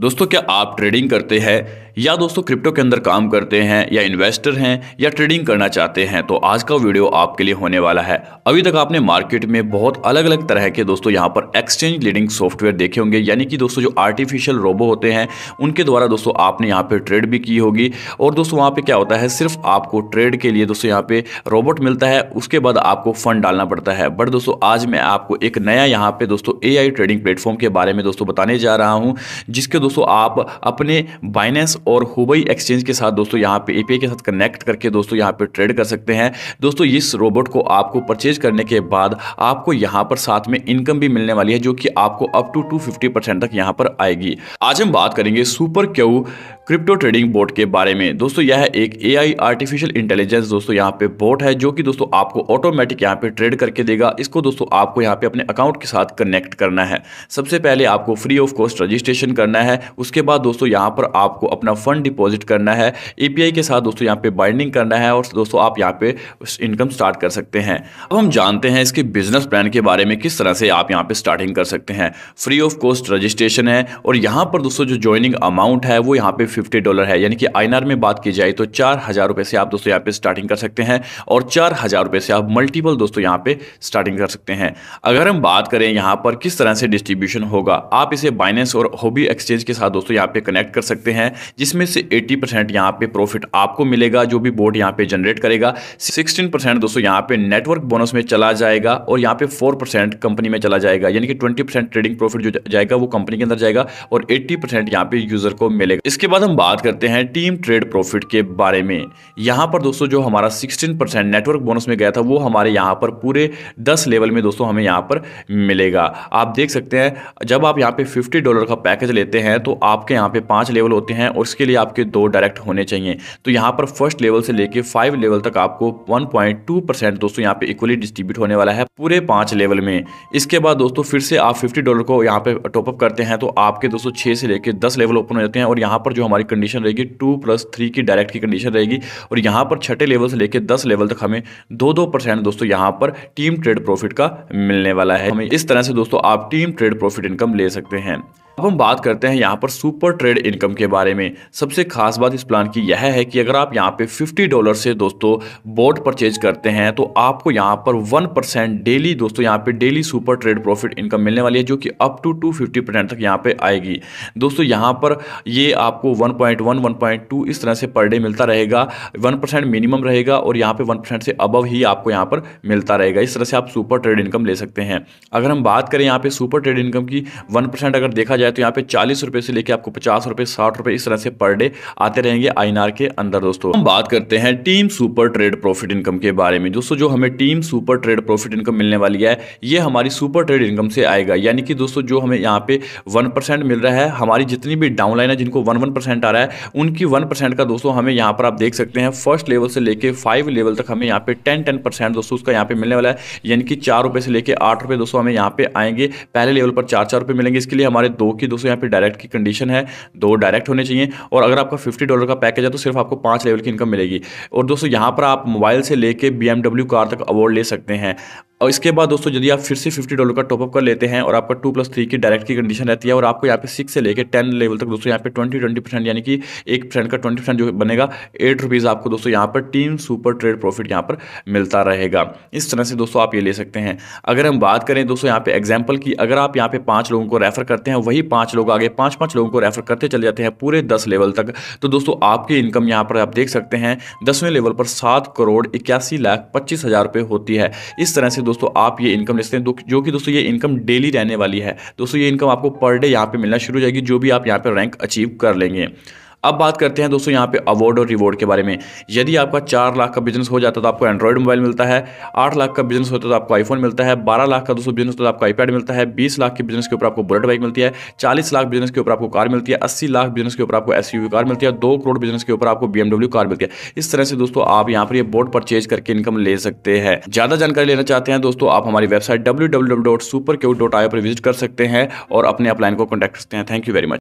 दोस्तों क्या आप ट्रेडिंग करते हैं? या दोस्तों क्रिप्टो के अंदर काम करते हैं या इन्वेस्टर हैं या ट्रेडिंग करना चाहते हैं तो आज का वीडियो आपके लिए होने वाला है। अभी तक आपने मार्केट में बहुत अलग अलग तरह के दोस्तों यहाँ पर एक्सचेंज लीडिंग सॉफ्टवेयर देखे होंगे, यानी कि दोस्तों जो आर्टिफिशियल रोबो होते हैं, उनके द्वारा दोस्तों आपने यहाँ पर ट्रेड भी की होगी। और दोस्तों वहाँ पर क्या होता है, सिर्फ़ आपको ट्रेड के लिए दोस्तों यहाँ पे रोबोट मिलता है, उसके बाद आपको फंड डालना पड़ता है। बट दोस्तों आज मैं आपको एक नया यहाँ पे दोस्तों एआई ट्रेडिंग प्लेटफॉर्म के बारे में दोस्तों बताने जा रहा हूँ, जिसके दोस्तों आप अपने बाइनेंस और हुबई एक्सचेंज के साथ दोस्तों यहाँ पे एपीआई के साथ कनेक्ट करके दोस्तों यहाँ पे ट्रेड कर सकते हैं। दोस्तों, इस रोबोट को आपको परचेज करने के बाद आपको यहाँ पर साथ में इनकम भी मिलने वाली है, जो कि आपको अप टू टू तक यहाँ पर आएगी। आज हम बात करेंगे super Q crypto trading bot के बारे में। दोस्तों, यह एक एआई आर्टिफिशियल इंटेलिजेंस दोस्तों यहाँ पे बोट है, जो कि दोस्तों आपको ऑटोमेटिक यहाँ पे ट्रेड करके देगा। इसको दोस्तों आपको यहाँ पे अपने अकाउंट के साथ कनेक्ट करना है। सबसे पहले आपको फ्री ऑफ़ कॉस्ट रजिस्ट्रेशन करना है। उसके बाद दोस्तों यहाँ पर आपको अपना फंड डिपॉजिट करना है। एपीआई के साथ दोस्तों यहाँ पे बाइंडिंग करना है और दोस्तों आप यहाँ पे इनकम स्टार्ट कर सकते हैं। अब हम जानते हैं इसके बिज़नेस प्लान के बारे में किस तरह से आप यहाँ पे स्टार्टिंग कर सकते हैं। फ्री ऑफ़ कॉस्ट रजिस्ट्रेशन है और यहाँ पर दोस्तों जो ज्वाइनिंग अमाउंट है, वो यहाँ पे फिफ्टी डॉलर है। यानी कि आई में बात की जाए तो चार हज़ार रुपये से आप दोस्तों यहाँ पे स्टार्टिंग कर सकते हैं और चार हज़ार रुपये से आप मल्टीपल दोस्तों यहाँ पे स्टार्टिंग कर सकते हैं। अगर हम बात करें यहाँ पर किस तरह से डिस्ट्रीब्यूशन होगा, आप इसे बाइनेंस और हॉबी एक्सचेंज के साथ दोस्तों यहाँ पे कनेक्ट कर सकते हैं, जिसमें से एट्टी परसेंट यहाँ पे प्रॉफिट आपको मिलेगा, जो भी बोर्ड यहाँ पे जनरेट करेगा। सिक्सटीन परसेंट दोस्तों यहाँ पे नेटवर्क बोनस में चला जाएगा और यहाँ पे फोर परसेंट कंपनी में चला जाएगा। यानी कि ट्वेंटी परसेंट ट्रेडिंग प्रॉफिट जो जाएगा वो कंपनी के अंदर जाएगा और एट्टी परसेंट यहाँ पे यूज़र को मिलेगा। इसके बाद हम बात करते हैं टीम ट्रेड प्रॉफिट के बारे में। यहाँ पर दोस्तों जो हमारा 16 परसेंट नेटवर्क बोनस में गया था, वो हमारे यहाँ पर पूरे 10 लेवल में दोस्तों हमें यहाँ पर मिलेगा। आप देख सकते हैं, जब आप यहाँ पे 50 डॉलर का पैकेज लेते हैं तो आपके यहाँ पे पाँच लेवल होते हैं और इसके लिए आपके दो डायरेक्ट होने चाहिए। तो यहाँ पर फ़र्स्ट लेवल से लेकर फाइव लेवल तक आपको वन दोस्तों यहाँ पे इक्वली डिस्ट्रीब्यूट होने वाला है पूरे पाँच लेवल में। इसके बाद दोस्तों फिर से आप फिफ्टी डॉलर को यहाँ पे टॉपअप करते हैं तो आपके दोस्तों छः से लेकर दस लेवल ओपन हो जाते हैं और यहाँ पर जो हमारी कंडीशन रहेगी टू प्लस थ्री की डायरेक्ट की कंडीशन रहेगी। और यहाँ पर छठे लेवल से लेकर दस लेवल तक हमें दो दो परसेंट दोस्तों यहाँ पर टीम ट्रेड प्रॉफिट का मिलने वाला है। हमें इस तरह से दोस्तों आप टीम ट्रेड प्रॉफिट इनकम ले सकते हैं। अब हम बात करते हैं यहाँ पर सुपर ट्रेड इनकम के बारे में। सबसे खास बात इस प्लान की यह है कि अगर आप यहाँ पे 50 डॉलर से दोस्तों बोट परचेज करते हैं तो आपको यहाँ पर 1 परसेंट डेली दोस्तों यहाँ पे daily super trade profit income मिलने वाली है, जो कि up to two fifty percent तक यहाँ पे आएगी। दोस्तों यहाँ पर ये आपको 1.1 1.2 इस तरह से पर डे मिलता रहेगा। वन परसेंट मिनिमम रहेगा और यहाँ पे वन परसेंट से अबव ही आपको यहाँ पर मिलता रहेगा। इस तरह से आप सुपर ट्रेड इनकम ले सकते हैं। अगर हम बात करें यहाँ पे सुपर ट्रेड इनकम की वन अगर देखा जाए तो यहाँ पे चालीस रुपए से लेकर आपको पचास रुपए, साठ रुपए इस तरह से पर डे आते रहेंगे आई के अंदर दोस्तों। हम बात करते हैं team super trade profit income के बारे में। दोस्तों, जो हमें team super trade profit income मिलने वाली है, ये हमारी सुपर ट्रेड इनकम से आएगा। यानी कि दोस्तों, जो हमें यहाँ पे वन परसेंट मिल रहा है, हमारी जितनी भी डाउनलाइन है, जिनको वन वन परसेंट आ रहा है। उनकी वन परसेंट का दोस्तों हमें यहाँ पर आप देख सकते हैं। फ़र्स्ट लेवल से लेकर फाइव लेवल तक हमें यहाँ पे टेन टेन परसेंट दोस्तों उसका यहाँ पे मिलने वाला है। यानी कि चार रुपए से लेकर आठ रुपए दोस्तों हमें यहाँ पे आएँगे। पहले लेवल पर चार चार रुपए मिलेंगे। इसके लिए हमारे दो की दोस्तों यहाँ पे डायरेक्ट की कंडीशन है। दो डायरेक्ट होने चाहिए। और अगर आपका फिफ्टी डॉलर का पैकेज है तो सिर्फ़ आपको पाँच लेवल की इनकम मिलेगी। और दोस्तों यहाँ पर आप मोबाइल से लेके बी कार तक अवार्ड ले सकते हैं। और इसके बाद दोस्तों, यदि आप फिर से फिफ्टी डॉलर का टॉपअप कर लेते हैं और आपका टू प्लस थ्री की डायरेक्ट की कंडीशन रहती है और आपको यहाँ पे सिक्स से लेकर टेन लेवल तक दोस्तों, यहाँ पे ट्वेंटी ट्वेंटी परसेंट यानी कि एक परसेंट का ट्वेंटी परसेंट जो बनेगा एट रुपीज़ आपको दोस्तों यहाँ पर टीम सुपर ट्रेड प्रॉफिट यहाँ पर मिलता रहेगा। इस तरह से दोस्तों आप ये ले सकते हैं। अगर हम बात करें दोस्तों यहाँ पे एग्ज़ाम्पल की, अगर आप यहाँ पे पाँच लोगों को रेफर करते हैं, वही पाँच लोग आगे पाँच पाँच लोगों को रेफर करते चले जाते हैं पूरे दस लेवल तक तो दोस्तों आपकी इनकम यहाँ पर आप देख सकते हैं, दसवें लेवल पर सात करोड़ इक्यासी लाख पच्चीस हज़ार रुपये होती है। इस तरह से दोस्तों, आप ये इनकम ले सकते हैं। जो कि दोस्तों ये इनकम डेली रहने वाली है। दोस्तों, ये इनकम आपको पर डे यहाँ पे मिलना शुरू हो जाएगी, जो भी आप यहाँ पे रैंक अचीव कर लेंगे। अब बात करते हैं दोस्तों यहाँ पे अवार्ड और रिवॉर्ड के बारे में। यदि आपका चार लाख का बिज़नेस हो जाता है तो आपको एंड्रॉइड मोबाइल मिलता है, आठ लाख का बिज़नेस होता है तो आपको आईफोन मिलता है, बारह लाख का दोस्तों बिज़नेस होता है तो आपको आईपैड मिलता है, बीस लाख के बिज़नेस के ऊपर आपको बुलेट बाइक मिलती है, चालीस लाख बिज़नेस के ऊपर आपको कार मिलती है, अस्सी लाख बिज़नेस के ऊपर आपको एस कार मिलती है, दो करोड़ बिज़नेस के ऊपर आपको बी कार मिलती है। इस तरह से दोस्तों आप यहाँ पर बोर्ड परचेज करके इनकम ले सकते हैं। ज़्यादा जानकारी लेना चाहते हैं दोस्तों, आप हमारी वेबसाइट डब्ल्यू पर विज़िट कर सकते हैं और अपने अपलाइन को कॉन्टैक्ट करते हैं। Thank you very much